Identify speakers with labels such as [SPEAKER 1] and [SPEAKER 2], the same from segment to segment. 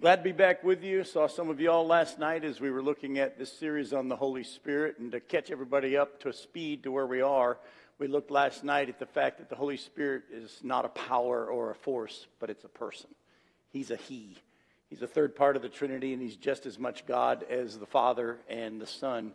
[SPEAKER 1] Glad to be back with you. Saw some of you all last night as we were looking at this series on the Holy Spirit. And to catch everybody up to a speed to where we are, we looked last night at the fact that the Holy Spirit is not a power or a force, but it's a person. He's a He. He's a third part of the Trinity, and He's just as much God as the Father and the Son.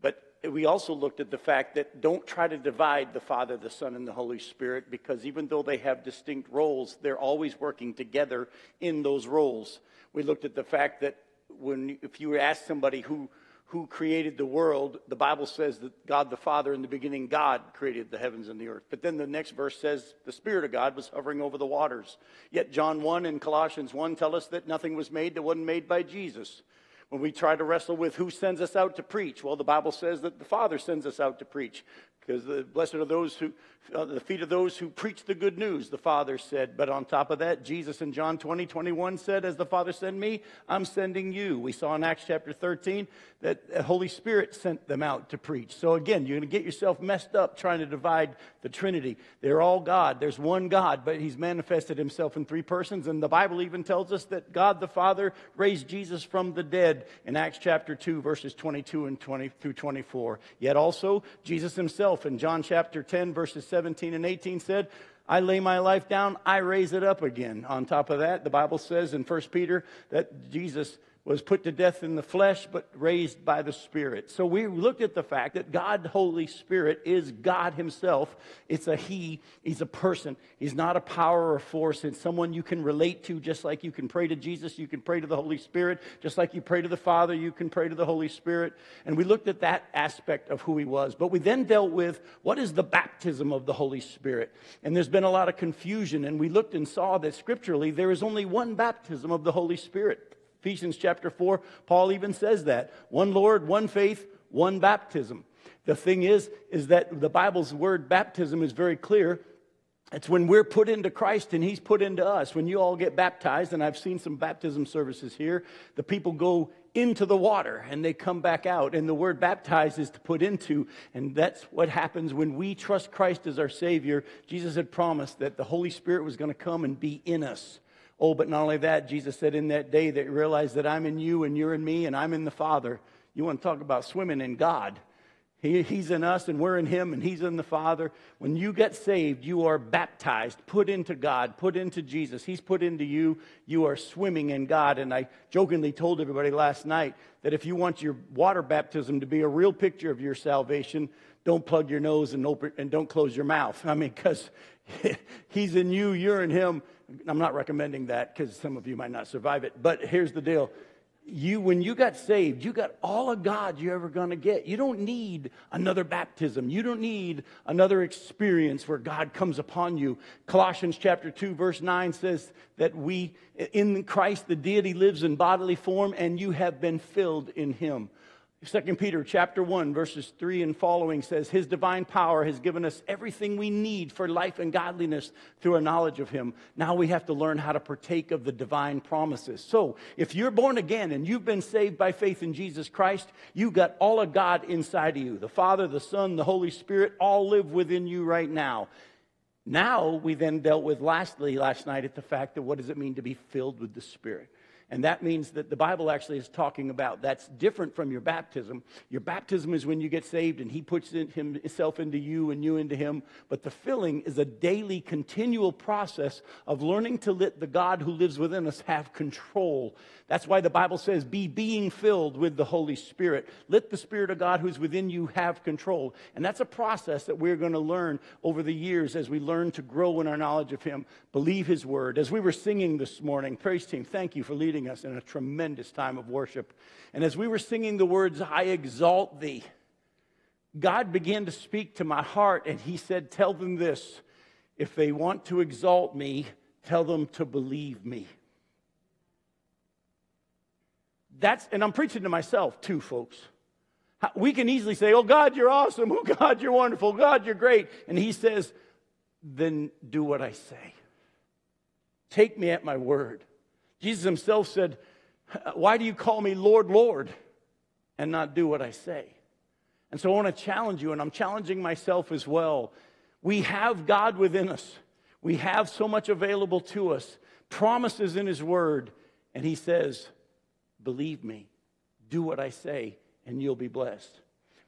[SPEAKER 1] But we also looked at the fact that don't try to divide the Father, the Son, and the Holy Spirit because even though they have distinct roles, they're always working together in those roles we looked at the fact that when if you ask somebody who who created the world, the Bible says that God the Father in the beginning, God created the heavens and the earth. But then the next verse says the Spirit of God was hovering over the waters. Yet John 1 and Colossians 1 tell us that nothing was made that wasn't made by Jesus. When we try to wrestle with who sends us out to preach, well, the Bible says that the Father sends us out to preach. Because the blessed are those who, uh, the feet of those who preach the good news, the Father said. But on top of that, Jesus in John 20, 21 said, As the Father sent me, I'm sending you. We saw in Acts chapter 13 that the Holy Spirit sent them out to preach. So again, you're going to get yourself messed up trying to divide the Trinity. They're all God. There's one God, but He's manifested Himself in three persons. And the Bible even tells us that God the Father raised Jesus from the dead in Acts chapter 2, verses 22 and 20 through 24. Yet also, Jesus Himself himself in John chapter 10, verses 17 and 18 said, I lay my life down, I raise it up again. On top of that, the Bible says in 1 Peter that Jesus was put to death in the flesh, but raised by the Spirit. So we looked at the fact that God, Holy Spirit, is God Himself. It's a He. He's a person. He's not a power or force. It's someone you can relate to, just like you can pray to Jesus, you can pray to the Holy Spirit. Just like you pray to the Father, you can pray to the Holy Spirit. And we looked at that aspect of who He was. But we then dealt with what is the baptism of the Holy Spirit? And there's been a lot of confusion. And we looked and saw that scripturally there is only one baptism of the Holy Spirit. Ephesians chapter 4, Paul even says that. One Lord, one faith, one baptism. The thing is, is that the Bible's word baptism is very clear. It's when we're put into Christ and He's put into us. When you all get baptized, and I've seen some baptism services here, the people go into the water and they come back out. And the word baptized is to put into. And that's what happens when we trust Christ as our Savior. Jesus had promised that the Holy Spirit was going to come and be in us. Oh, but not only that, Jesus said in that day that you realize that I'm in you and you're in me and I'm in the Father. You want to talk about swimming in God. He, he's in us and we're in Him and He's in the Father. When you get saved, you are baptized, put into God, put into Jesus. He's put into you. You are swimming in God. And I jokingly told everybody last night that if you want your water baptism to be a real picture of your salvation, don't plug your nose and, open, and don't close your mouth. I mean, because He's in you, you're in Him I'm not recommending that because some of you might not survive it. But here's the deal. You, when you got saved, you got all of God you're ever going to get. You don't need another baptism. You don't need another experience where God comes upon you. Colossians chapter 2, verse 9 says that we, in Christ, the deity lives in bodily form, and you have been filled in him. 2 Peter chapter 1 verses 3 and following says his divine power has given us everything we need for life and godliness through a knowledge of him. Now we have to learn how to partake of the divine promises. So, if you're born again and you've been saved by faith in Jesus Christ, you've got all of God inside of you. The Father, the Son, the Holy Spirit all live within you right now. Now we then dealt with lastly last night at the fact that what does it mean to be filled with the Spirit? And that means that the Bible actually is talking about that's different from your baptism. Your baptism is when you get saved and He puts Himself into you and you into Him. But the filling is a daily, continual process of learning to let the God who lives within us have control. That's why the Bible says, be being filled with the Holy Spirit. Let the Spirit of God who's within you have control. And that's a process that we're going to learn over the years as we learn to grow in our knowledge of Him, believe His Word. As we were singing this morning, praise team, thank you for leading us in a tremendous time of worship. And as we were singing the words, I exalt thee, God began to speak to my heart and he said, Tell them this if they want to exalt me, tell them to believe me. That's, and I'm preaching to myself too, folks. We can easily say, Oh, God, you're awesome. Oh, God, you're wonderful. God, you're great. And he says, Then do what I say. Take me at my word. Jesus himself said, Why do you call me Lord, Lord, and not do what I say? And so I want to challenge you, and I'm challenging myself as well. We have God within us, we have so much available to us, promises in His Word, And he says, Believe me, do what I say, and you'll be blessed.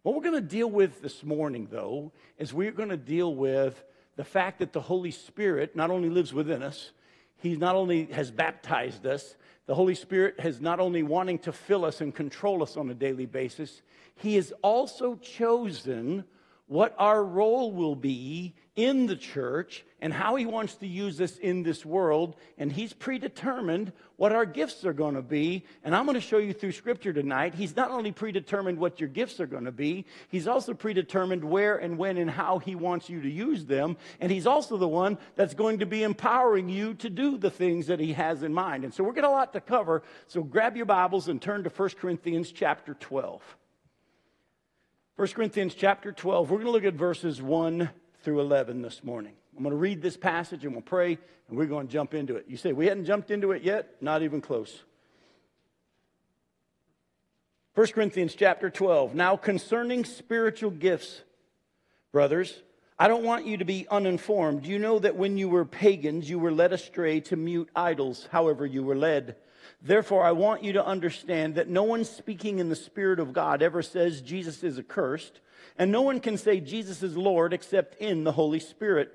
[SPEAKER 1] What we're going to deal with this morning, though, is we're going to deal with the fact that the Holy Spirit not only lives within us, He not only has baptized us, the Holy Spirit has not only wanting to fill us and control us on a daily basis, He has also chosen what our role will be in the church and how he wants to use us in this world. And he's predetermined what our gifts are going to be. And I'm going to show you through scripture tonight. He's not only predetermined what your gifts are going to be, he's also predetermined where and when and how he wants you to use them. And he's also the one that's going to be empowering you to do the things that he has in mind. And so we're going got a lot to cover. So grab your Bibles and turn to 1 Corinthians chapter 12. 1 Corinthians chapter 12, we're going to look at verses 1 through 11 this morning. I'm going to read this passage and we'll pray and we're going to jump into it. You say, we hadn't jumped into it yet? Not even close. 1 Corinthians chapter 12. Now concerning spiritual gifts, brothers, I don't want you to be uninformed. You know that when you were pagans, you were led astray to mute idols, however you were led. Therefore, I want you to understand that no one speaking in the Spirit of God ever says Jesus is accursed, and no one can say Jesus is Lord except in the Holy Spirit.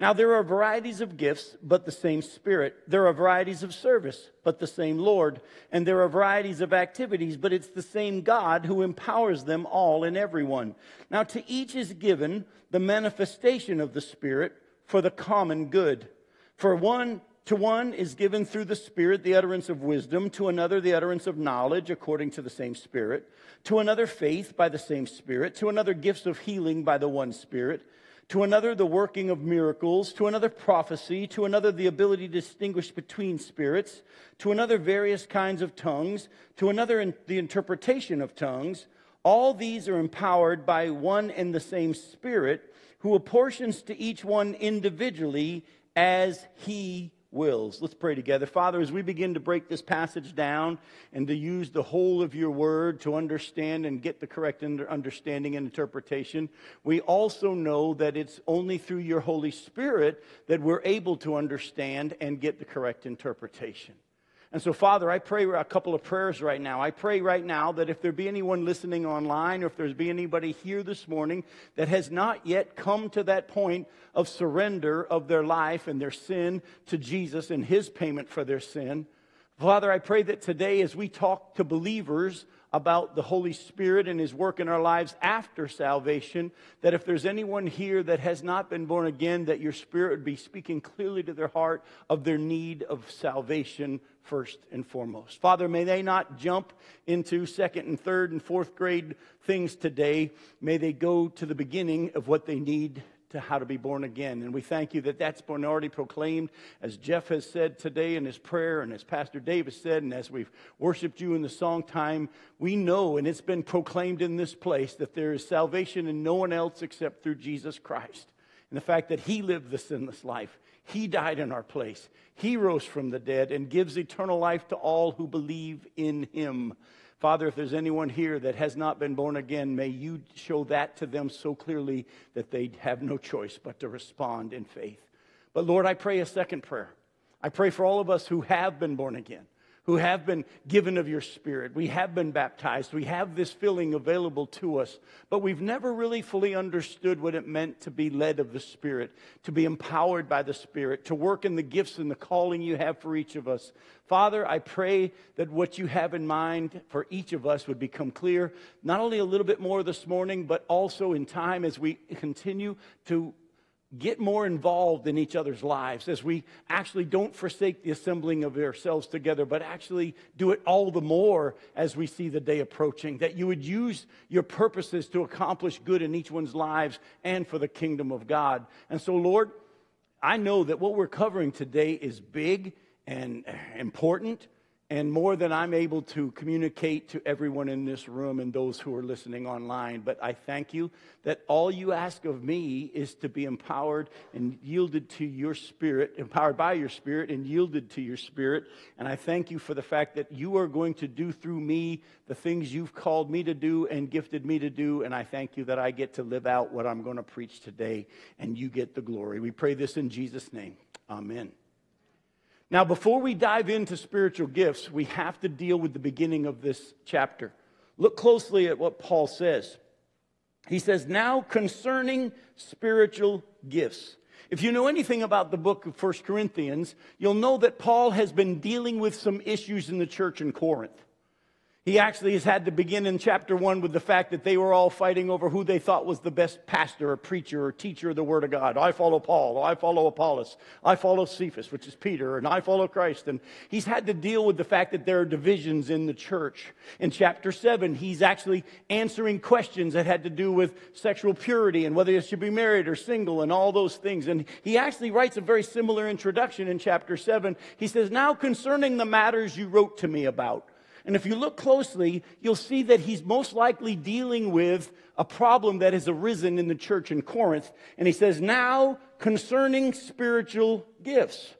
[SPEAKER 1] Now, there are varieties of gifts, but the same Spirit. There are varieties of service, but the same Lord. And there are varieties of activities, but it's the same God who empowers them all and everyone. Now, to each is given the manifestation of the Spirit for the common good. For one, to one is given through the Spirit the utterance of wisdom, to another the utterance of knowledge according to the same Spirit, to another faith by the same Spirit, to another gifts of healing by the one Spirit, to another the working of miracles, to another prophecy, to another the ability to distinguish between spirits, to another various kinds of tongues, to another in the interpretation of tongues. All these are empowered by one and the same Spirit, who apportions to each one individually as he wills. Let's pray together. Father, as we begin to break this passage down and to use the whole of your word to understand and get the correct understanding and interpretation, we also know that it's only through your Holy Spirit that we're able to understand and get the correct interpretation. And so, Father, I pray a couple of prayers right now. I pray right now that if there be anyone listening online or if there's be anybody here this morning that has not yet come to that point of surrender of their life and their sin to Jesus and his payment for their sin, Father, I pray that today as we talk to believers about the Holy Spirit and His work in our lives after salvation, that if there's anyone here that has not been born again, that your Spirit would be speaking clearly to their heart of their need of salvation first and foremost. Father, may they not jump into second and third and fourth grade things today. May they go to the beginning of what they need to how to be born again. And we thank you that that's been already proclaimed, as Jeff has said today in his prayer, and as Pastor Davis said, and as we've worshiped you in the song time. We know, and it's been proclaimed in this place, that there is salvation in no one else except through Jesus Christ. And the fact that he lived the sinless life, he died in our place, he rose from the dead, and gives eternal life to all who believe in him. Father, if there's anyone here that has not been born again, may you show that to them so clearly that they have no choice but to respond in faith. But Lord, I pray a second prayer. I pray for all of us who have been born again who have been given of your Spirit. We have been baptized. We have this filling available to us, but we've never really fully understood what it meant to be led of the Spirit, to be empowered by the Spirit, to work in the gifts and the calling you have for each of us. Father, I pray that what you have in mind for each of us would become clear, not only a little bit more this morning, but also in time as we continue to get more involved in each other's lives as we actually don't forsake the assembling of ourselves together, but actually do it all the more as we see the day approaching. That you would use your purposes to accomplish good in each one's lives and for the kingdom of God. And so, Lord, I know that what we're covering today is big and important and more than I'm able to communicate to everyone in this room and those who are listening online. But I thank you that all you ask of me is to be empowered and yielded to your spirit, empowered by your spirit and yielded to your spirit. And I thank you for the fact that you are going to do through me the things you've called me to do and gifted me to do. And I thank you that I get to live out what I'm going to preach today and you get the glory. We pray this in Jesus' name. Amen. Now, before we dive into spiritual gifts, we have to deal with the beginning of this chapter. Look closely at what Paul says. He says, Now concerning spiritual gifts. If you know anything about the book of 1 Corinthians, you'll know that Paul has been dealing with some issues in the church in Corinth. He actually has had to begin in chapter one with the fact that they were all fighting over who they thought was the best pastor or preacher or teacher of the Word of God. I follow Paul, I follow Apollos, I follow Cephas, which is Peter, and I follow Christ. And he's had to deal with the fact that there are divisions in the church. In chapter seven, he's actually answering questions that had to do with sexual purity and whether you should be married or single and all those things. And he actually writes a very similar introduction in chapter seven. He says, Now concerning the matters you wrote to me about. And if you look closely, you'll see that he's most likely dealing with a problem that has arisen in the church in Corinth. And he says, now concerning spiritual gifts.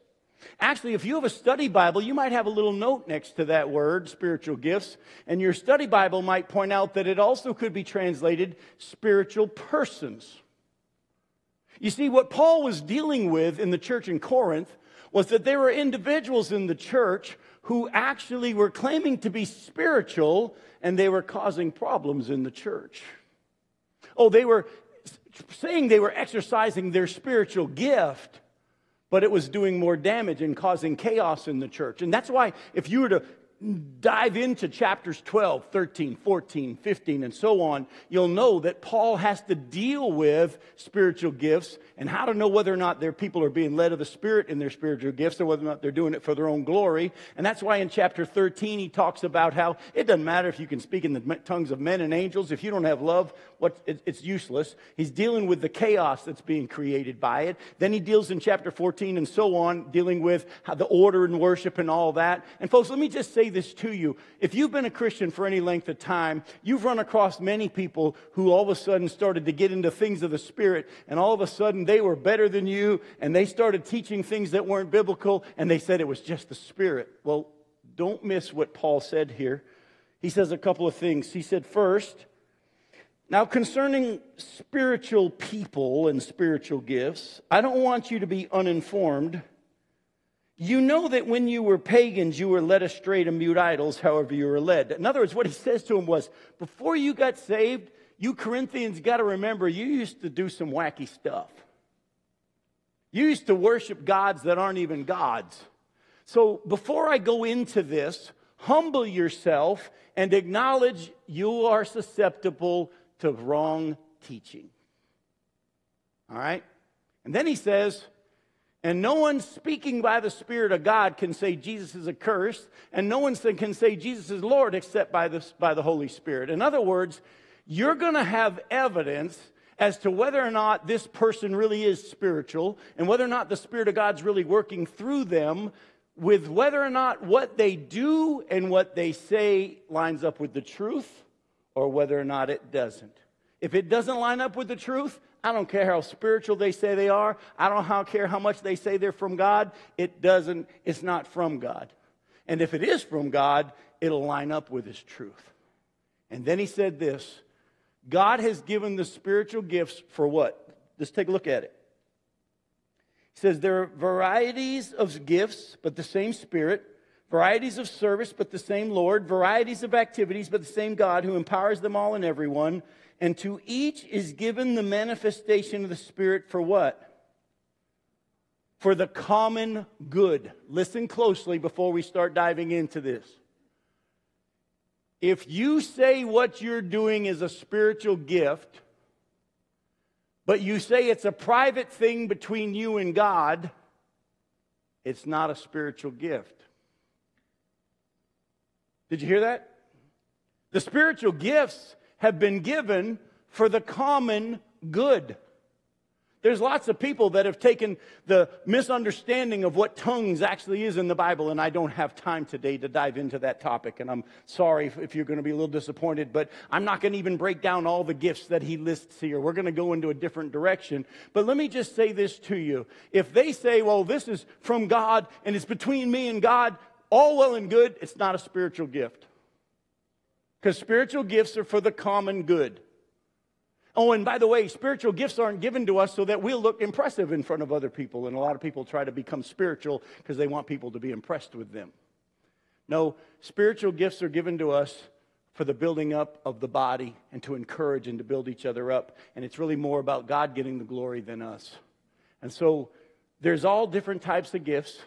[SPEAKER 1] Actually, if you have a study Bible, you might have a little note next to that word, spiritual gifts. And your study Bible might point out that it also could be translated spiritual persons. You see, what Paul was dealing with in the church in Corinth was that there were individuals in the church who actually were claiming to be spiritual and they were causing problems in the church. Oh, they were saying they were exercising their spiritual gift, but it was doing more damage and causing chaos in the church. And that's why, if you were to dive into chapters 12, 13, 14, 15, and so on, you'll know that Paul has to deal with spiritual gifts and how to know whether or not their people are being led of the Spirit in their spiritual gifts or whether or not they're doing it for their own glory. And that's why in chapter 13 he talks about how it doesn't matter if you can speak in the tongues of men and angels. If you don't have love, what, it's useless. He's dealing with the chaos that's being created by it. Then he deals in chapter 14 and so on, dealing with the order and worship and all that. And folks, let me just say this to you. If you've been a Christian for any length of time, you've run across many people who all of a sudden started to get into things of the Spirit, and all of a sudden they were better than you, and they started teaching things that weren't biblical, and they said it was just the Spirit. Well, don't miss what Paul said here. He says a couple of things. He said, first, now concerning spiritual people and spiritual gifts, I don't want you to be uninformed. You know that when you were pagans, you were led astray to mute idols, however you were led. In other words, what he says to him was, before you got saved, you Corinthians got to remember you used to do some wacky stuff. You used to worship gods that aren't even gods. So before I go into this, humble yourself and acknowledge you are susceptible to wrong teaching. All right? And then he says, and no one speaking by the Spirit of God can say Jesus is accursed, and no one can say Jesus is Lord except by by the Holy Spirit. In other words, you're going to have evidence as to whether or not this person really is spiritual and whether or not the Spirit of God's really working through them with whether or not what they do and what they say lines up with the truth or whether or not it doesn't. If it doesn't line up with the truth, I don't care how spiritual they say they are. I don't care how much they say they're from God. It doesn't, it's not from God. And if it is from God, it'll line up with His truth. And then he said this God has given the spiritual gifts for what? Let's take a look at it. He says there are varieties of gifts, but the same Spirit, varieties of service, but the same Lord, varieties of activities, but the same God who empowers them all and everyone. And to each is given the manifestation of the Spirit for what? For the common good. Listen closely before we start diving into this. If you say what you're doing is a spiritual gift, but you say it's a private thing between you and God, it's not a spiritual gift. Did you hear that? The spiritual gifts have been given for the common good. There's lots of people that have taken the misunderstanding of what tongues actually is in the Bible, and I don't have time today to dive into that topic. And I'm sorry if, you're going to be a little disappointed, but I'm not going to even break down all the gifts that he lists here. We're going to go into a different direction. But let me just say this to you. If they say, well, this is from God and it's between me and God, all well and good, it's not a spiritual gift because spiritual gifts are for the common good. Oh, and by the way, spiritual gifts aren't given to us so that we'll look impressive in front of other people. And a lot of people try to become spiritual because they want people to be impressed with them. No, spiritual gifts are given to us for the building up of the body and to encourage and to build each other up. And it's really more about God getting the glory than us. And so there's all different types of gifts,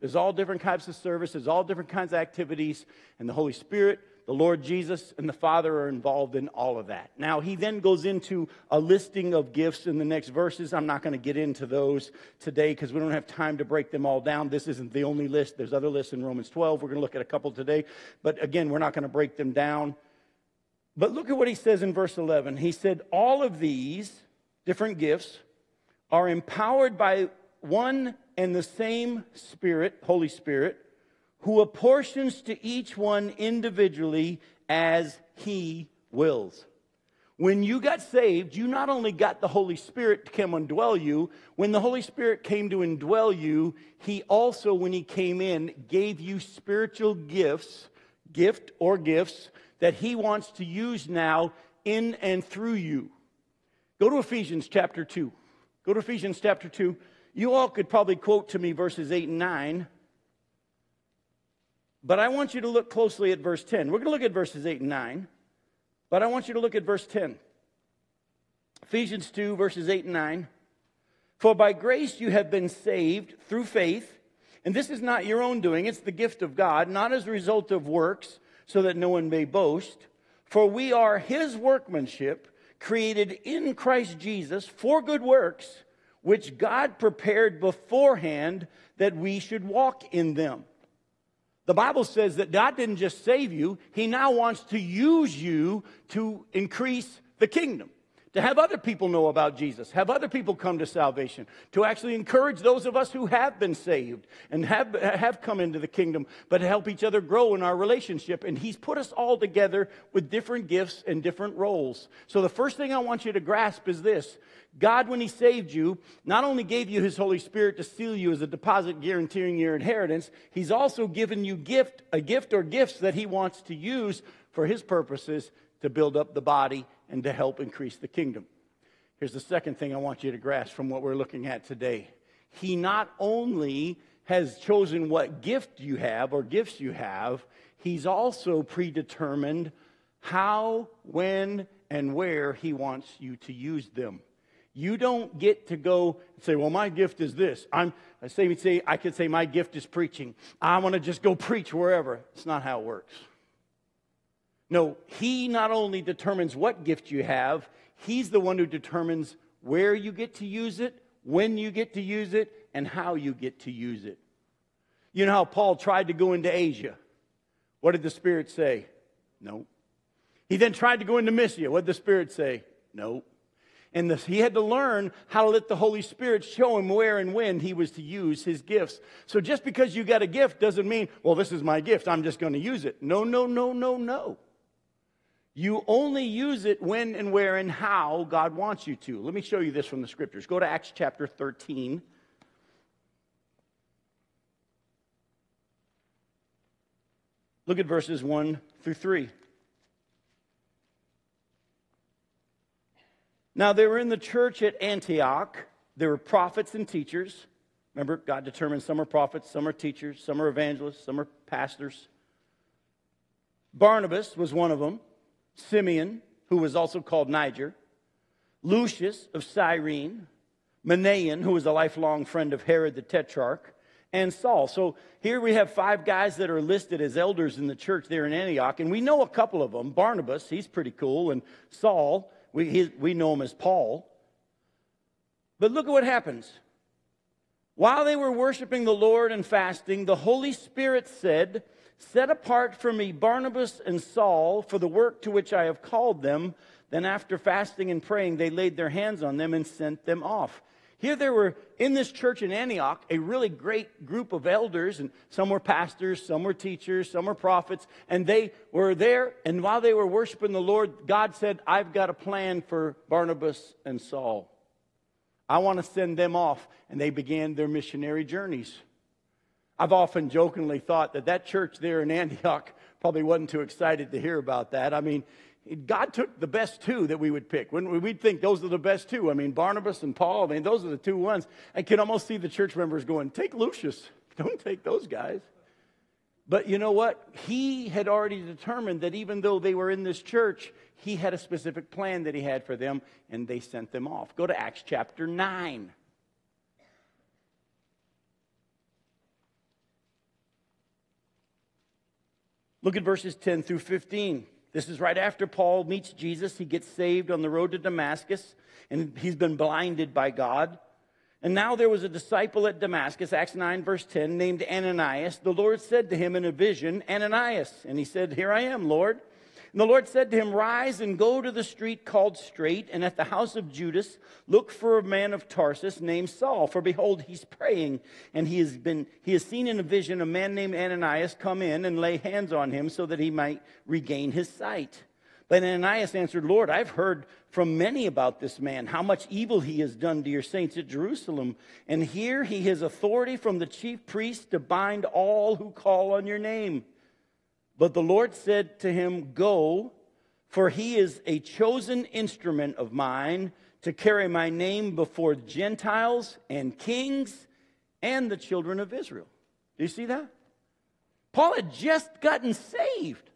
[SPEAKER 1] there's all different types of service, there's all different kinds of activities, and the Holy Spirit the Lord Jesus and the Father are involved in all of that. Now, he then goes into a listing of gifts in the next verses. I'm not going to get into those today because we don't have time to break them all down. This isn't the only list, there's other lists in Romans 12. We're going to look at a couple today. But again, we're not going to break them down. But look at what he says in verse 11. He said, All of these different gifts are empowered by one and the same Spirit, Holy Spirit who apportions to each one individually as he wills. When you got saved, you not only got the Holy Spirit to come and dwell you, when the Holy Spirit came to indwell you, he also, when he came in, gave you spiritual gifts, gift or gifts, that he wants to use now in and through you. Go to Ephesians chapter 2. Go to Ephesians chapter 2. You all could probably quote to me verses 8 and 9. But I want you to look closely at verse 10. We're going to look at verses 8 and 9, but I want you to look at verse 10. Ephesians 2, verses 8 and 9. For by grace you have been saved through faith, and this is not your own doing, it's the gift of God, not as a result of works, so that no one may boast. For we are his workmanship, created in Christ Jesus for good works, which God prepared beforehand that we should walk in them. The Bible says that God didn't just save you, He now wants to use you to increase the kingdom. To have other people know about Jesus, have other people come to salvation, to actually encourage those of us who have been saved and have, have come into the kingdom, but to help each other grow in our relationship. And He's put us all together with different gifts and different roles. So the first thing I want you to grasp is this God, when He saved you, not only gave you His Holy Spirit to seal you as a deposit guaranteeing your inheritance, He's also given you gift, a gift or gifts that He wants to use for His purposes to build up the body and to help increase the kingdom. Here's the second thing I want you to grasp from what we're looking at today. He not only has chosen what gift you have or gifts you have, He's also predetermined how, when, and where He wants you to use them. You don't get to go and say, well, my gift is this. I'm, I say, say, I could say my gift is preaching. I want to just go preach wherever. It's not how it works. No, he not only determines what gift you have, he's the one who determines where you get to use it, when you get to use it, and how you get to use it. You know how Paul tried to go into Asia? What did the Spirit say? No. He then tried to go into Mysia. What did the Spirit say? No. And he had to learn how to let the Holy Spirit show him where and when he was to use his gifts. So just because you got a gift doesn't mean, well, this is my gift, I'm just going to use it. No, no, no, no, no. You only use it when and where and how God wants you to. Let me show you this from the scriptures. Go to Acts chapter 13. Look at verses 1 through 3. Now, they were in the church at Antioch. There were prophets and teachers. Remember, God determined some are prophets, some are teachers, some are evangelists, some are pastors. Barnabas was one of them. Simeon, who was also called Niger. Lucius of Cyrene. Manaen, who was a lifelong friend of Herod the Tetrarch. And Saul. So here we have five guys that are listed as elders in the church there in Antioch. And we know a couple of them. Barnabas, he's pretty cool. And Saul, we, he, we know him as Paul. But look at what happens. While they were worshiping the Lord and fasting, the Holy Spirit said, Set apart for me Barnabas and Saul for the work to which I have called them. Then, after fasting and praying, they laid their hands on them and sent them off. Here there were in this church in Antioch a really great group of elders, and some were pastors, some were teachers, some were prophets, and they were there. And while they were worshiping the Lord, God said, I've got a plan for Barnabas and Saul. I want to send them off. And they began their missionary journeys. I've often jokingly thought that that church there in Antioch probably wasn't too excited to hear about that. I mean, God took the best two that we would pick. When we'd think those are the best two. I mean, Barnabas and Paul, I mean, those are the two ones. I can almost see the church members going, take Lucius. Don't take those guys. But you know what? He had already determined that even though they were in this church, he had a specific plan that he had for them, and they sent them off. Go to Acts chapter 9. Look at verses 10 through 15. This is right after Paul meets Jesus. He gets saved on the road to Damascus, and he's been blinded by God. And now there was a disciple at Damascus, Acts 9, verse 10, named Ananias. The Lord said to him in a vision, Ananias. And he said, Here I am, Lord. And the Lord said to him, Rise and go to the street called Straight, and at the house of Judas, look for a man of Tarsus named Saul. For behold, he's praying, and he has, been, he has seen in a vision a man named Ananias come in and lay hands on him so that he might regain his sight. But Ananias answered, Lord, I've heard from many about this man, how much evil he has done to your saints at Jerusalem. And here he has authority from the chief priest to bind all who call on your name. But the Lord said to him, Go, for he is a chosen instrument of mine to carry my name before Gentiles and kings and the children of Israel. Do you see that? Paul had just gotten saved.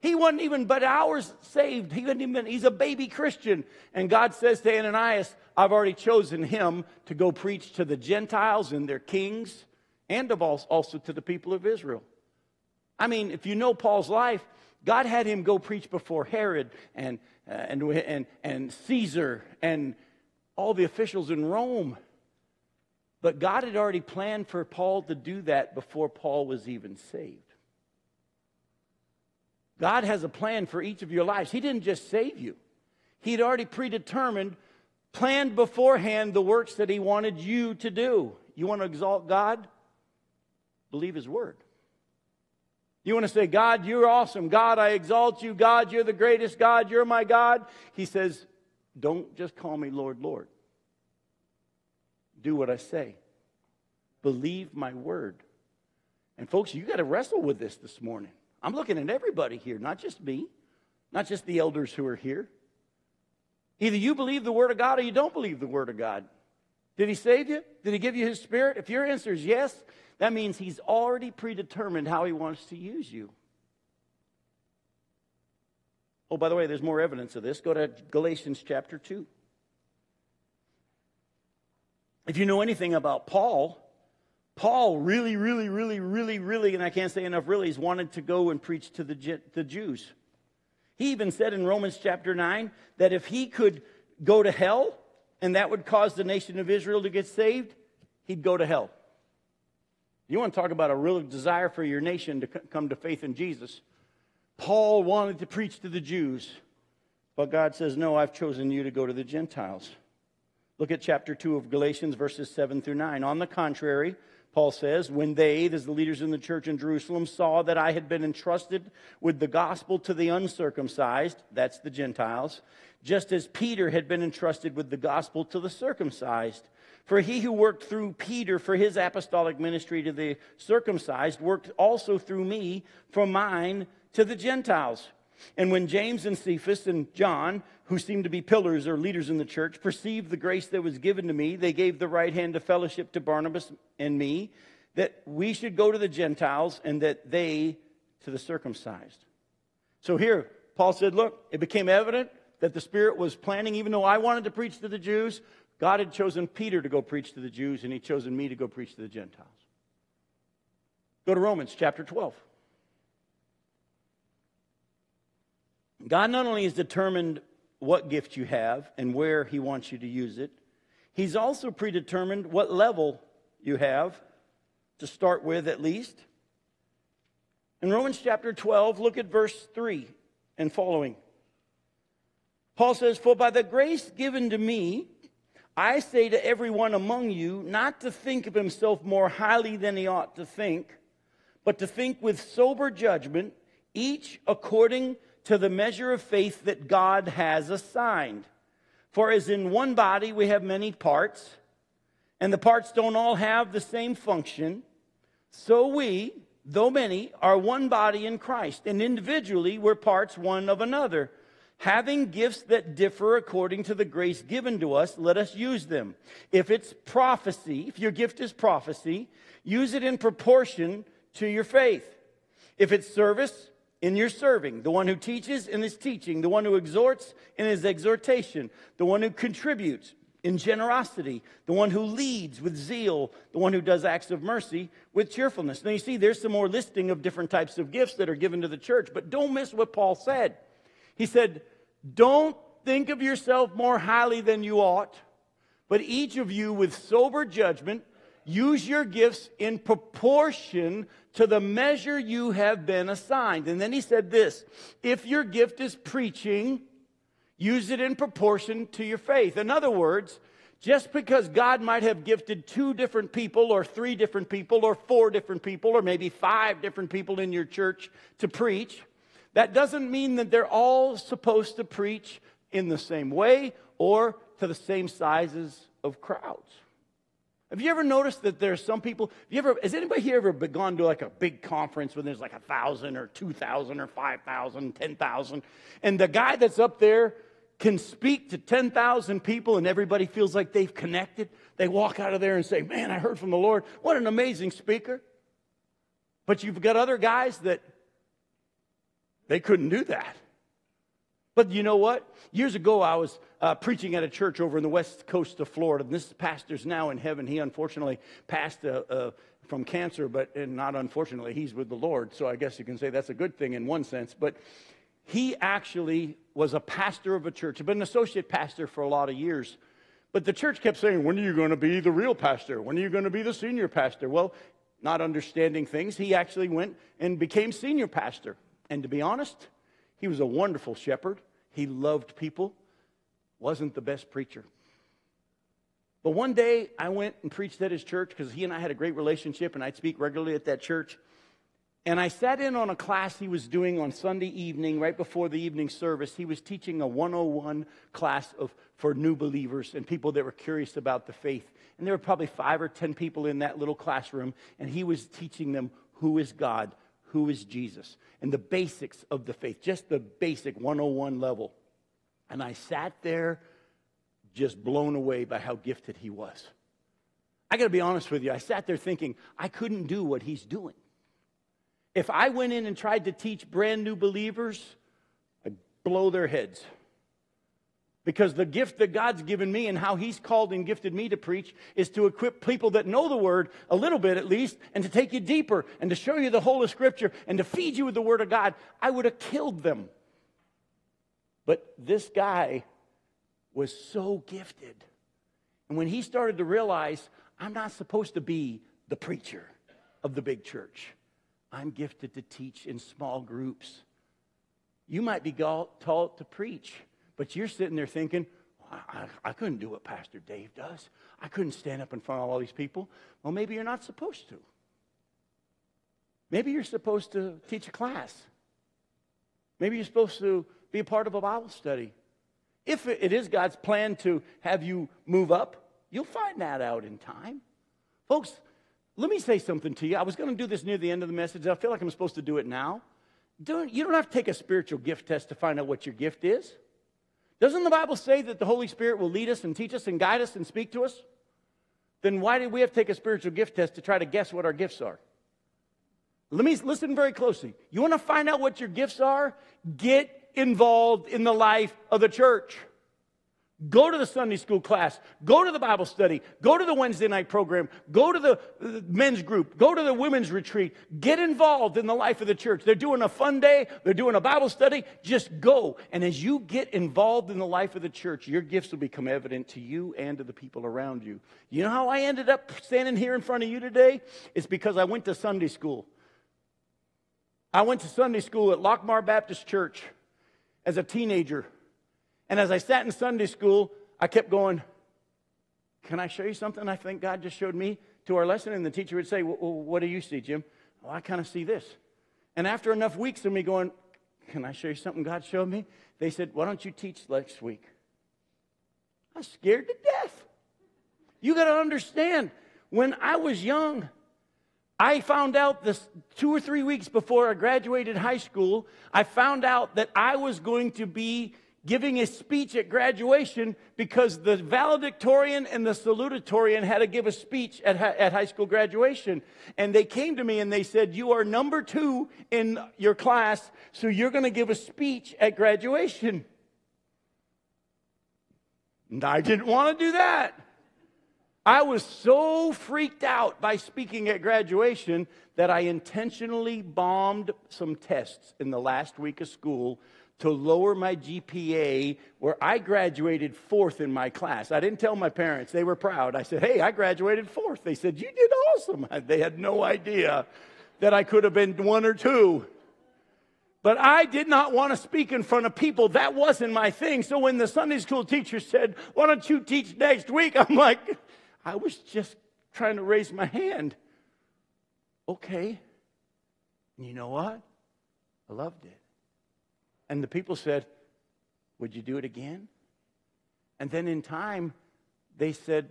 [SPEAKER 1] He wasn't even but hours saved. He wasn't even, he's a baby Christian. And God says to Ananias, I've already chosen him to go preach to the Gentiles and their kings and also to the people of Israel. I mean, if you know Paul's life, God had him go preach before Herod and, uh, and, and, and Caesar and all the officials in Rome. But God had already planned for Paul to do that before Paul was even saved. God has a plan for each of your lives. He didn't just save you, He had already predetermined, planned beforehand the works that He wanted you to do. You want to exalt God? Believe His word. You want to say, God, you're awesome. God, I exalt you. God, you're the greatest. God, you're my God. He says, don't just call me Lord, Lord. Do what I say. Believe my word. And folks, you got to wrestle with this this morning. I'm looking at everybody here, not just me, not just the elders who are here. Either you believe the word of God or you don't believe the word of God. Did he save you? Did he give you his spirit? If your answer is yes, that means he's already predetermined how he wants to use you. Oh, by the way, there's more evidence of this. Go to Galatians chapter 2. If you know anything about Paul, Paul really, really, really, really, really, and I can't say enough really, he's wanted to go and preach to the, the Jews. He even said in Romans chapter 9 that if he could go to hell and that would cause the nation of Israel to get saved, he'd go to hell. You want to talk about a real desire for your nation to come to faith in Jesus. Paul wanted to preach to the Jews, but God says, No, I've chosen you to go to the Gentiles. Look at chapter 2 of Galatians, verses 7 through 9. On the contrary, Paul says, when they, as the leaders in the church in Jerusalem, saw that I had been entrusted with the gospel to the uncircumcised, that's the Gentiles, just as Peter had been entrusted with the gospel to the circumcised. For he who worked through Peter for his apostolic ministry to the circumcised worked also through me for mine to the Gentiles. And when James and Cephas and John, who seemed to be pillars or leaders in the church, perceived the grace that was given to me, they gave the right hand of fellowship to Barnabas and me, that we should go to the Gentiles and that they to the circumcised. So here, Paul said, Look, it became evident that the Spirit was planning, even though I wanted to preach to the Jews, God had chosen Peter to go preach to the Jews, and He'd chosen me to go preach to the Gentiles. Go to Romans chapter 12. God not only has determined what gift you have and where He wants you to use it, He's also predetermined what level you have to start with, at least. In Romans chapter 12, look at verse 3 and following. Paul says, For by the grace given to me, I say to everyone among you not to think of himself more highly than he ought to think, but to think with sober judgment, each according to the measure of faith that God has assigned. For as in one body we have many parts, and the parts don't all have the same function, so we, though many, are one body in Christ, and individually we're parts one of another. Having gifts that differ according to the grace given to us, let us use them. If it's prophecy, if your gift is prophecy, use it in proportion to your faith. If it's service, in your serving, the one who teaches in his teaching, the one who exhorts in his exhortation, the one who contributes in generosity, the one who leads with zeal, the one who does acts of mercy with cheerfulness. Now you see, there's some more listing of different types of gifts that are given to the church, but don't miss what Paul said. He said, Don't think of yourself more highly than you ought, but each of you with sober judgment, use your gifts in proportion to the measure you have been assigned. And then he said this if your gift is preaching, use it in proportion to your faith. In other words, just because God might have gifted two different people, or three different people, or four different people, or maybe five different people in your church to preach, that doesn't mean that they're all supposed to preach in the same way or to the same sizes of crowds. Have you ever noticed that there's some people? Have you ever, has anybody here ever gone to like a big conference where there's like a thousand or two thousand or five thousand, ten thousand, and the guy that's up there can speak to 10,000 people and everybody feels like they've connected? They walk out of there and say, Man, I heard from the Lord. What an amazing speaker. But you've got other guys that they couldn't do that. But you know what? Years ago, I was uh, preaching at a church over in the west coast of Florida. And this pastor's now in heaven. He unfortunately passed uh, uh, from cancer, but and not unfortunately, he's with the Lord. So I guess you can say that's a good thing in one sense. But he actually was a pastor of a church. He'd been an associate pastor for a lot of years. But the church kept saying, When are you going to be the real pastor? When are you going to be the senior pastor? Well, not understanding things, he actually went and became senior pastor. And to be honest, he was a wonderful shepherd. He loved people, wasn't the best preacher. But one day I went and preached at his church because he and I had a great relationship and I'd speak regularly at that church. And I sat in on a class he was doing on Sunday evening, right before the evening service. He was teaching a 101 class of, for new believers and people that were curious about the faith. And there were probably five or ten people in that little classroom, and he was teaching them who is God, who is Jesus, and the basics of the faith, just the basic 101 level. And I sat there just blown away by how gifted he was. I got to be honest with you, I sat there thinking, I couldn't do what he's doing. If I went in and tried to teach brand new believers, I'd blow their heads. Because the gift that God's given me and how He's called and gifted me to preach is to equip people that know the Word a little bit at least and to take you deeper and to show you the whole of Scripture and to feed you with the Word of God. I would have killed them. But this guy was so gifted. And when he started to realize, I'm not supposed to be the preacher of the big church, I'm gifted to teach in small groups. You might be taught to preach but you're sitting there thinking, I, I, couldn't do what Pastor Dave does. I couldn't stand up in front of all these people. Well, maybe you're not supposed to. Maybe you're supposed to teach a class. Maybe you're supposed to be a part of a Bible study. If it is God's plan to have you move up, you'll find that out in time. Folks, let me say something to you. I was going to do this near the end of the message. I feel like I'm supposed to do it now. Don't, you don't have to take a spiritual gift test to find out what your gift is. Doesn't the Bible say that the Holy Spirit will lead us and teach us and guide us and speak to us? Then why did we have to take a spiritual gift test to try to guess what our gifts are? Let me listen very closely. You want to find out what your gifts are? Get involved in the life of the church. Go to the Sunday school class. Go to the Bible study. Go to the Wednesday night program. Go to the, the, men's group. Go to the women's retreat. Get involved in the life of the church. They're doing a fun day. They're doing a Bible study. Just go. And as you get involved in the life of the church, your gifts will become evident to you and to the people around you. You know how I ended up standing here in front of you today? It's because I went to Sunday school. I went to Sunday school at Lockmar Baptist Church as a teenager. And as I sat in Sunday school, I kept going, Can I show you something I think God just showed me to our lesson? And the teacher would say, well, What do you see, Jim? Well, I kind of see this. And after enough weeks of me going, Can I show you something God showed me? They said, Why don't you teach next week? I was scared to death. You got to understand, when I was young, I found out this two or three weeks before I graduated high school, I found out that I was going to be giving a speech at graduation because the valedictorian and the salutatorian had to give a speech at, at high school graduation. And they came to me and they said, You are number two in your class, so you're going to give a speech at graduation. And I didn't want to do that. I was so freaked out by speaking at graduation that I intentionally bombed some tests in the last week of school to lower my GPA, where I graduated fourth in my class. I didn't tell my parents, they were proud. I said, Hey, I graduated fourth. They said, You did awesome. They had no idea that I could have been one or two. But I did not want to speak in front of people. That wasn't my thing. So when the Sunday school teacher said, Why don't you teach next week? I'm like, I was just trying to raise my hand. Okay. And you know what? I loved it. And the people said, Would you do it again? And then in time, they said,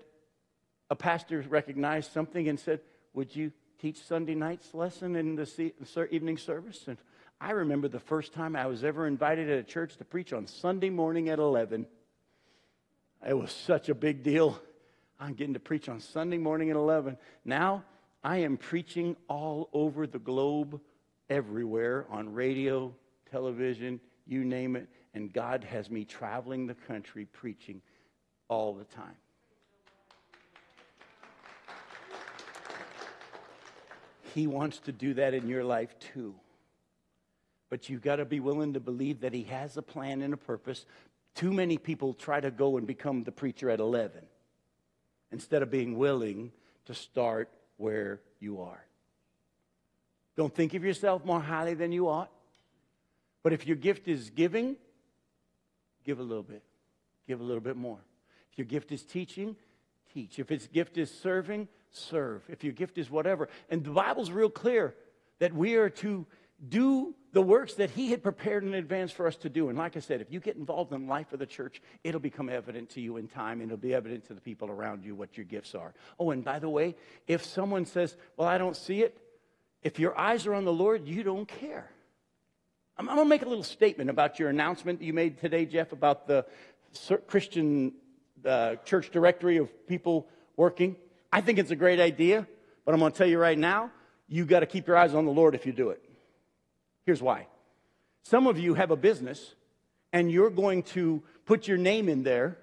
[SPEAKER 1] a pastor recognized something and said, Would you teach Sunday night's lesson in the evening service? And I remember the first time I was ever invited at a church to preach on Sunday morning at 11. It was such a big deal. I'm getting to preach on Sunday morning at 11. Now I am preaching all over the globe, everywhere, on radio, television, you name it. And God has me traveling the country preaching all the time. He wants to do that in your life too. But you've got to be willing to believe that He has a plan and a purpose. Too many people try to go and become the preacher at 11 instead of being willing to start where you are. Don't think of yourself more highly than you ought. But if your gift is giving, give a little bit. Give a little bit more. If your gift is teaching, teach. If its gift is serving, serve. If your gift is whatever. And the Bible's real clear that we are to do the works that he had prepared in advance for us to do. And like I said, if you get involved in the life of the church, it'll become evident to you in time and it'll be evident to the people around you what your gifts are. Oh, and by the way, if someone says, Well, I don't see it, if your eyes are on the Lord, you don't care. I'm, I'm going to make a little statement about your announcement you made today, Jeff, about the Christian uh, church directory of people working. I think it's a great idea, but I'm going to tell you right now, you got to keep your eyes on the Lord if you do it. Here's why. Some of you have a business and you're going to put your name in there,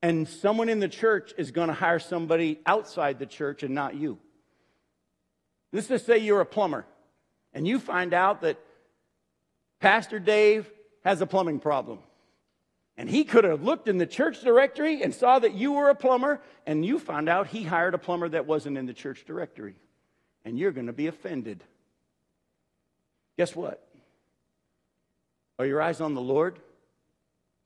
[SPEAKER 1] and someone in the church is going to hire somebody outside the church and not you. Let's just say you're a plumber and you find out that Pastor Dave has a plumbing problem. And he could have looked in the church directory and saw that you were a plumber, and you found out he hired a plumber that wasn't in the church directory. And you're going to be offended. Guess what? Are your eyes on the Lord?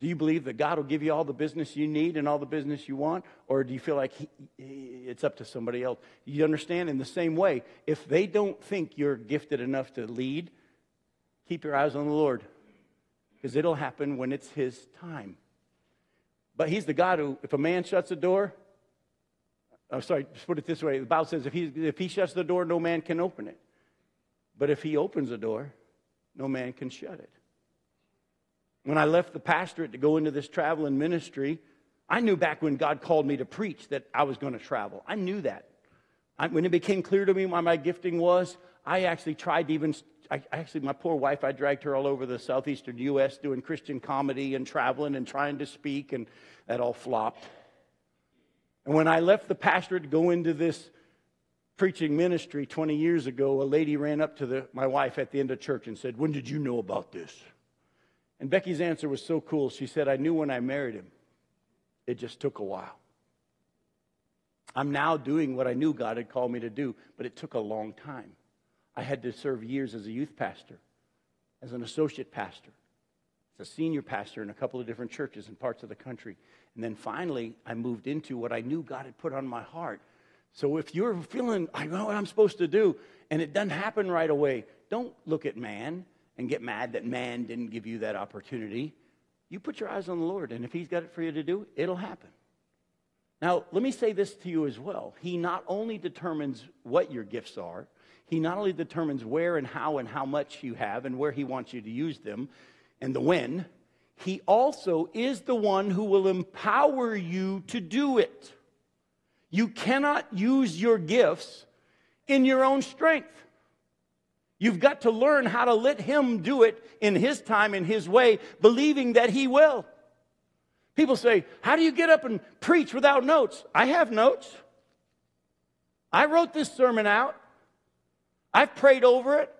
[SPEAKER 1] Do you believe that God will give you all the business you need and all the business you want? Or do you feel like he, it's up to somebody else? You understand? In the same way, if they don't think you're gifted enough to lead, keep your eyes on the Lord because it'll happen when it's His time. But He's the God who, if a man shuts a door, I'm oh, sorry, just put it this way the Bible says if he, if he shuts the door, no man can open it. But if He opens the door, no man can shut it. When I left the pastorate to go into this traveling ministry, I knew back when God called me to preach that I was going to travel. I knew that. I, when it became clear to me what my gifting was, I actually tried to even I, actually, my poor wife, I dragged her all over the southeastern U.S. doing Christian comedy and traveling and trying to speak, and that all flopped. And when I left the pastorate to go into this preaching ministry 20 years ago, a lady ran up to the, my wife at the end of church and said, When did you know about this? And Becky's answer was so cool. She said, I knew when I married him. It just took a while. I'm now doing what I knew God had called me to do, but it took a long time. I had to serve years as a youth pastor, as an associate pastor, as a senior pastor in a couple of different churches in parts of the country. And then finally, I moved into what I knew God had put on my heart. So if you're feeling, I know what I'm supposed to do, and it doesn't happen right away, don't look at man and get mad that man didn't give you that opportunity. You put your eyes on the Lord, and if He's got it for you to do, it'll happen. Now, let me say this to you as well. He not only determines what your gifts are, he not only determines where and how and how much you have and where He wants you to use them and the when, He also is the one who will empower you to do it. You cannot use your gifts in your own strength. You've got to learn how to let Him do it in His time, in His way, believing that He will. People say, How do you get up and preach without notes? I have notes. I wrote this sermon out, I've prayed over it,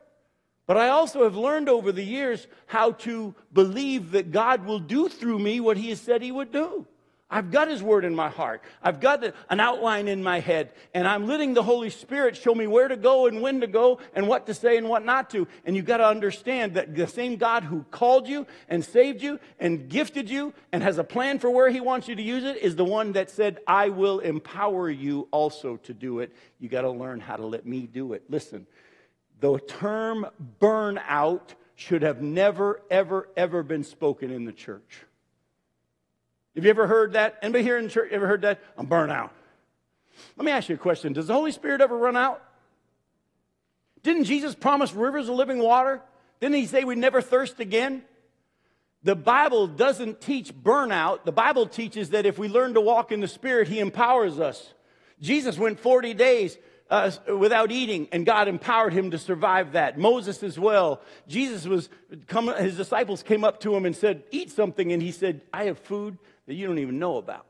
[SPEAKER 1] but I also have learned over the years how to believe that God will do through me what He has said He would do. I've got His Word in my heart. I've got an outline in my head, and I'm letting the Holy Spirit show me where to go and when to go and what to say and what not to. And you've got to understand that the same God who called you and saved you and gifted you and has a plan for where He wants you to use it is the one that said, I will empower you also to do it. You've got to learn how to let me do it. Listen, the term burnout should have never, ever, ever been spoken in the church. Have you ever heard that? Anybody here in church ever heard that? I'm burnout. Let me ask you a question. Does the Holy Spirit ever run out? Didn't Jesus promise rivers of living water? Didn't he say we'd never thirst again? The Bible doesn't teach burnout. The Bible teaches that if we learn to walk in the Spirit, he empowers us. Jesus went 40 days uh, without eating, and God empowered him to survive that. Moses as well. Jesus was, come, his disciples came up to him and said, Eat something. And he said, I have food that you don't even know about.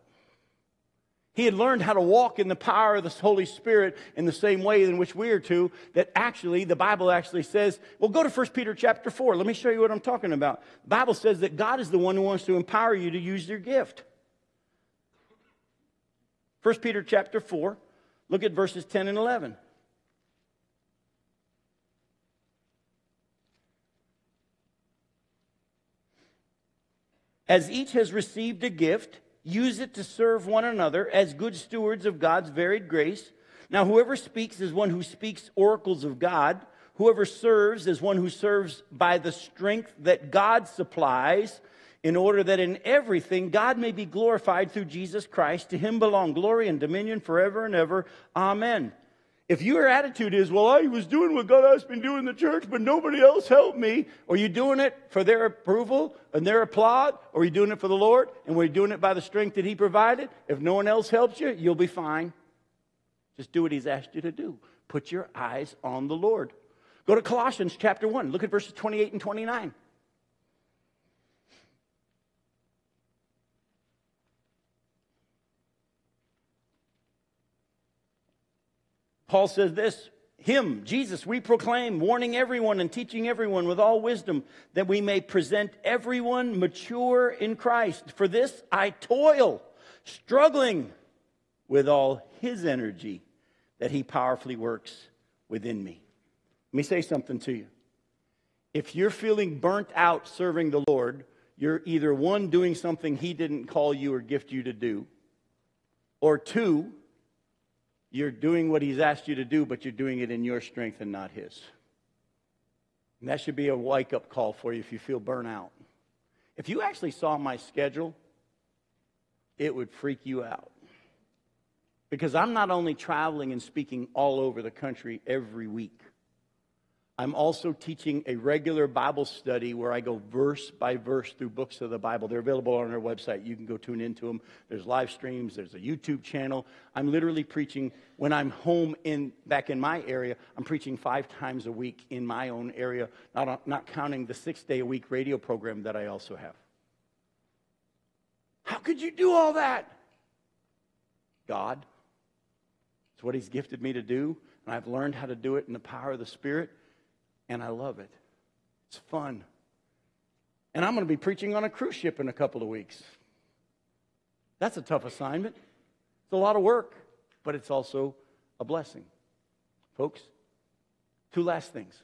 [SPEAKER 1] He had learned how to walk in the power of the Holy Spirit in the same way in which we are to, that actually, the Bible actually says, well, go to 1 Peter chapter 4. Let me show you what I'm talking about. The Bible says that God is the one who wants to empower you to use your gift. 1 Peter chapter 4, look at verses 10 and 11. As each has received a gift, use it to serve one another as good stewards of God's varied grace. Now, whoever speaks is one who speaks oracles of God. Whoever serves is one who serves by the strength that God supplies, in order that in everything God may be glorified through Jesus Christ. To him belong glory and dominion forever and ever. Amen. If your attitude is, well, I was doing what God has been doing in the church, but nobody else helped me, or you doing it for their approval and their applaud, or are you doing it for the Lord and we're doing it by the strength that He provided? If no one else helps you, you'll be fine. Just do what He's asked you to do. Put your eyes on the Lord. Go to Colossians chapter 1. Look at verses 28 and 29. Paul says this Him, Jesus, we proclaim, warning everyone and teaching everyone with all wisdom, that we may present everyone mature in Christ. For this I toil, struggling with all His energy that He powerfully works within me. Let me say something to you. If you're feeling burnt out serving the Lord, you're either one, doing something He didn't call you or gift you to do, or two, you're doing what he's asked you to do, but you're doing it in your strength and not his. And that should be a wake up call for you if you feel burnout. If you actually saw my schedule, it would freak you out. Because I'm not only traveling and speaking all over the country every week, I'm also teaching a regular Bible study where I go verse by verse through books of the Bible. They're available on our website. You can go tune into them. There's live streams, there's a YouTube channel. I'm literally preaching when I'm home in back in my area. I'm preaching 5 times a week in my own area, not not counting the 6-day a week radio program that I also have. How could you do all that? God. It's what he's gifted me to do, and I've learned how to do it in the power of the Spirit and I love it. It's fun. And I'm going to be preaching on a cruise ship in a couple of weeks. That's a tough assignment. It's a lot of work, but it's also a blessing. Folks, two last things.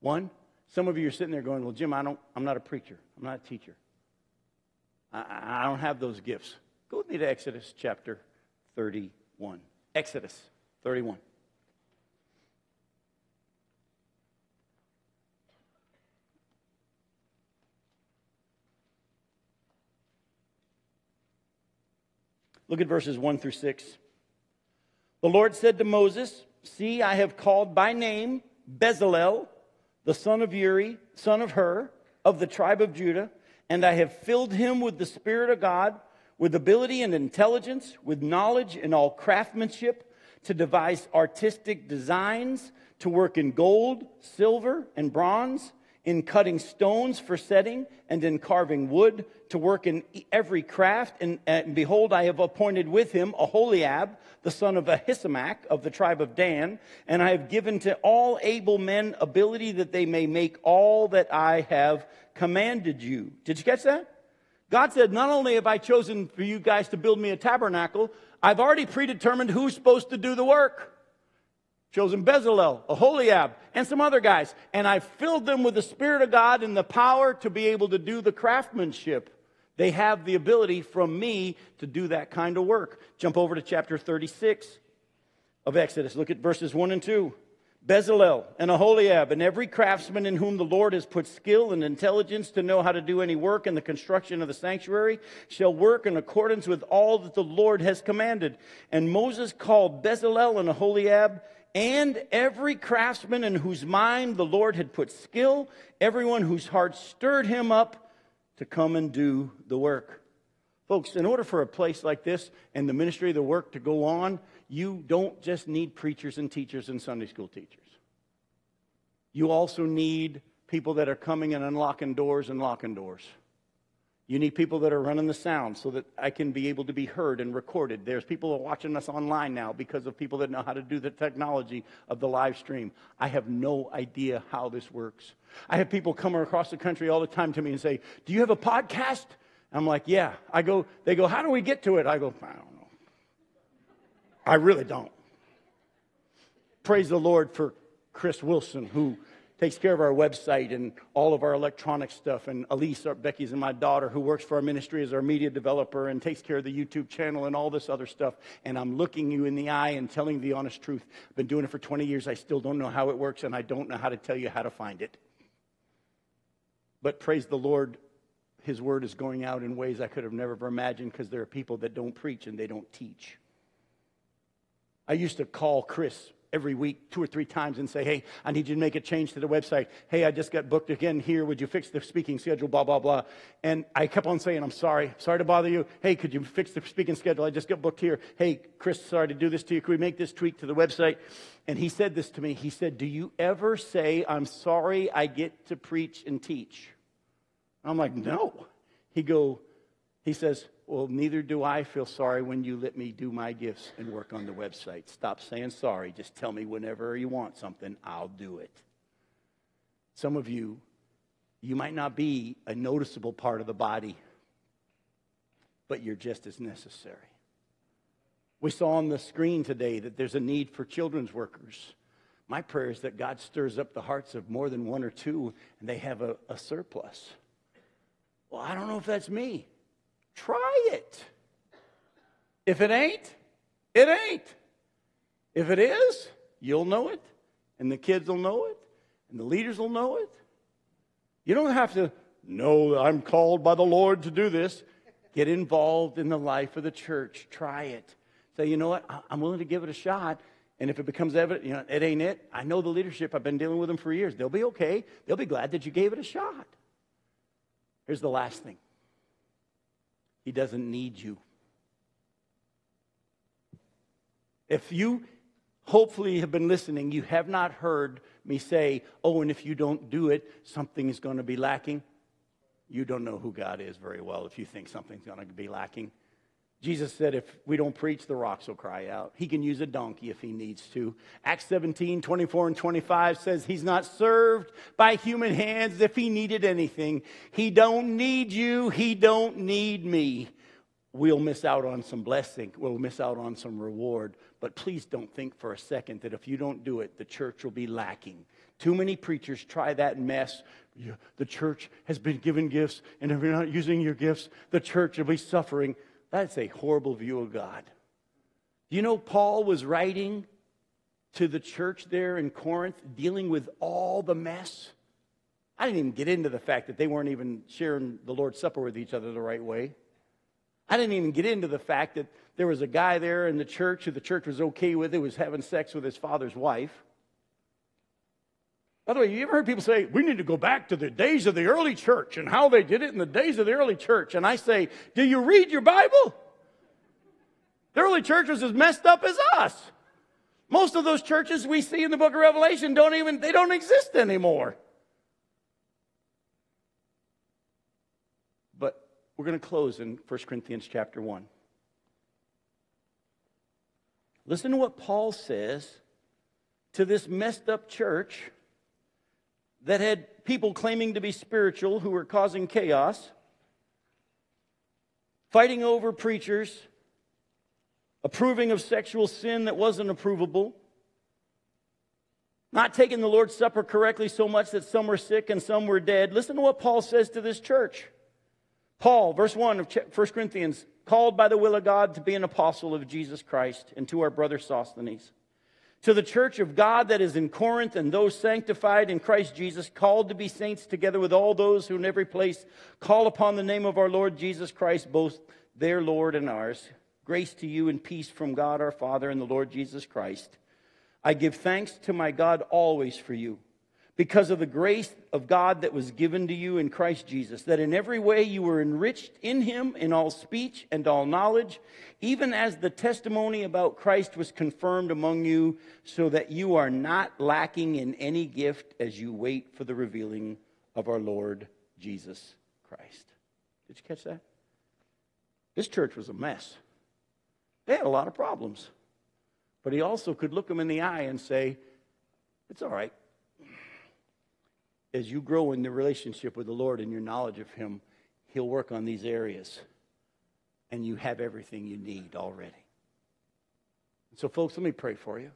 [SPEAKER 1] One, some of you are sitting there going, Well, Jim, I don't, I'm not a preacher, I'm not a teacher. I, I don't have those gifts. Go with me to Exodus chapter 31. Exodus 31. Look at verses 1 through 6. The Lord said to Moses, See, I have called by name Bezalel, the son of Uri, son of Hur, of the tribe of Judah, and I have filled him with the Spirit of God, with ability and intelligence, with knowledge and all craftsmanship, to devise artistic designs, to work in gold, silver, and bronze in cutting stones for setting and in carving wood to work in every craft and, and, behold i have appointed with him aholiab the son of ahisamach of the tribe of dan and i have given to all able men ability that they may make all that i have commanded you did you catch that god said not only have i chosen for you guys to build me a tabernacle i've already predetermined who's supposed to do the work chosen Bezalel, Aholiab, and some other guys. And I filled them with the Spirit of God and the power to be able to do the craftsmanship. They have the ability from me to do that kind of work. Jump over to chapter 36 of Exodus. Look at verses 1 and 2. Bezalel and Aholiab and every craftsman in whom the Lord has put skill and intelligence to know how to do any work in the construction of the sanctuary shall work in accordance with all that the Lord has commanded. And Moses called Bezalel and Aholiab and every craftsman in whose mind the Lord had put skill, everyone whose heart stirred him up to come and do the work. Folks, in order for a place like this and the ministry of the work to go on, you don't just need preachers and teachers and Sunday school teachers. You also need people that are coming and unlocking doors and locking doors. You need people that are running the sound so that I can be able to be heard and recorded. There's people watching us online now because of people that know how to do the technology of the live stream. I have no idea how this works. I have people come across the country all the time to me and say, Do you have a podcast? I'm like, Yeah. I go, they go, How do we get to it? I go, I don't know. I really don't. Praise the Lord for Chris Wilson, who takes care of our website and all of our electronic stuff. And Elise, our, Becky's and my daughter, who works for our ministry as our media developer and takes care of the YouTube channel and all this other stuff. And I'm looking you in the eye and telling the honest truth. I've been doing it for 20 years. I still don't know how it works, and I don't know how to tell you how to find it. But praise the Lord, His word is going out in ways I could have never imagined because there are people that don't preach and they don't teach. I used to call Chris every week, two or three times, and say, Hey, I need you to make a change to the website. Hey, I just got booked again here. Would you fix the speaking schedule? Blah, blah, blah. And I kept on saying, I'm sorry. Sorry to bother you. Hey, could you fix the speaking schedule? I just got booked here. Hey, Chris, sorry to do this to you. Could we make this tweak to the website? And he said this to me. He said, Do you ever say, I'm sorry I get to preach and teach? I'm like, No. He go, he says, well, neither do I feel sorry when you let me do my gifts and work on the website. Stop saying sorry. Just tell me whenever you want something, I'll do it. Some of you, you might not be a noticeable part of the body, but you're just as necessary. We saw on the screen today that there's a need for children's workers. My prayer is that God stirs up the hearts of more than one or two and they have a, a surplus. Well, I don't know if that's me. Try it. If it ain't, it ain't. If it is, you'll know it, and the kids will know it, and the leaders will know it. You don't have to know I'm called by the Lord to do this. Get involved in the life of the church. Try it. Say, you know what? I'm willing to give it a shot. And if it becomes evident, you know, it ain't it. I know the leadership. I've been dealing with them for years. They'll be okay. They'll be glad that you gave it a shot. Here's the last thing he doesn't need you. If you hopefully have been listening, you have not heard me say, oh, and if you don't do it, something is going to be lacking. You don't know who God is very well if you think something's going to be lacking. Jesus said, if we don't preach, the rocks will cry out. He can use a donkey if he needs to. Acts 17, 24 and 25 says he's not served by human hands if he needed anything. He don't need you. He don't need me. We'll miss out on some blessing. We'll miss out on some reward. But please don't think for a second that if you don't do it, the church will be lacking. Too many preachers try that mess. The church has been given gifts, and if you're not using your gifts, the church will be suffering. That's a horrible view of God. You know, Paul was writing to the church there in Corinth, dealing with all the mess. I didn't even get into the fact that they weren't even sharing the Lord's Supper with each other the right way. I didn't even get into the fact that there was a guy there in the church who the church was okay with, who was having sex with his father's wife. By the way, you ever heard people say, we need to go back to the days of the early church and how they did it in the days of the early church? And I say, do you read your Bible? The early church was as messed up as us. Most of those churches we see in the book of Revelation don't even, they don't exist anymore. But we're going to close in 1 Corinthians chapter 1. Listen to what Paul says to this messed up church that had people claiming to be spiritual who were causing chaos, fighting over preachers, approving of sexual sin that wasn't approvable, not taking the Lord's Supper correctly so much that some were sick and some were dead. Listen to what Paul says to this church. Paul, verse 1 of 1 Corinthians, called by the will of God to be an apostle of Jesus Christ, and to our brother Sosthenes to the church of God that is in Corinth and those sanctified in Christ Jesus, called to be saints together with all those who in every place call upon the name of our Lord Jesus Christ, both their Lord and ours. Grace to you and peace from God our Father and the Lord Jesus Christ. I give thanks to my God always for you because of the grace of God that was given to you in Christ Jesus, that in every way you were enriched in him in all speech and all knowledge, even as the testimony about Christ was confirmed among you, so that you are not lacking in any gift as you wait for the revealing of our Lord Jesus Christ. Did you catch that? This church was a mess. They had a lot of problems. But he also could look them in the eye and say, It's all right as you grow in the relationship with the Lord and your knowledge of Him, He'll work on these areas. And you have everything you need already. So, folks, let me pray for you.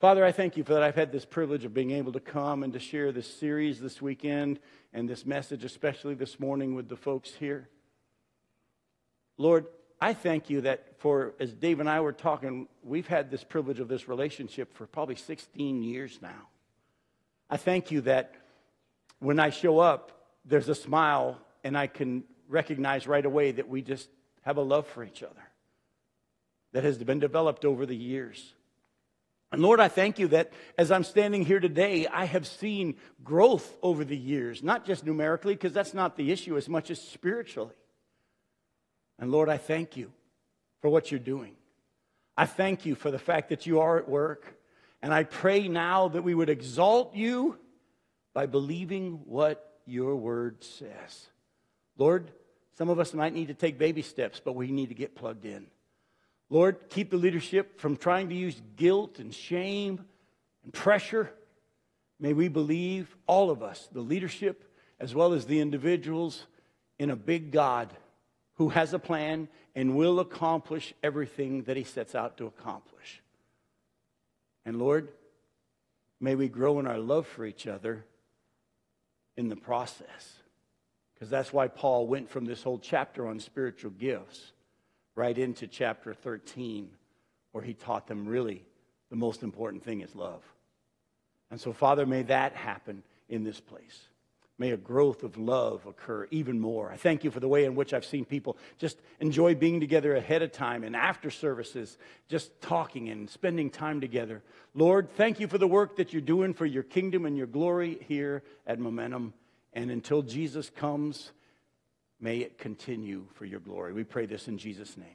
[SPEAKER 1] Father, I thank you for that. I've had this privilege of being able to come and to share this series this weekend and this message, especially this morning, with the folks here. Lord, I thank you that for, as Dave and I were talking, we've had this privilege of this relationship for probably 16 years now. I thank you that when I show up, there's a smile and I can recognize right away that we just have a love for each other that has been developed over the years. And Lord, I thank you that as I'm standing here today, I have seen growth over the years, not just numerically, because that's not the issue as much as spiritually. And Lord, I thank you for what you're doing. I thank you for the fact that you are at work. And I pray now that we would exalt you by believing what your word says. Lord, some of us might need to take baby steps, but we need to get plugged in. Lord, keep the leadership from trying to use guilt and shame and pressure. May we believe, all of us, the leadership as well as the individuals, in a big God who has a plan and will accomplish everything that he sets out to accomplish. And Lord, may we grow in our love for each other in the process. Because that's why Paul went from this whole chapter on spiritual gifts right into chapter 13, where he taught them really the most important thing is love. And so, Father, may that happen in this place. May a growth of love occur even more. I thank you for the way in which I've seen people just enjoy being together ahead of time and after services, just talking and spending time together. Lord, thank you for the work that you're doing for your kingdom and your glory here at Momentum. And until Jesus comes, may it continue for your glory. We pray this in Jesus' name.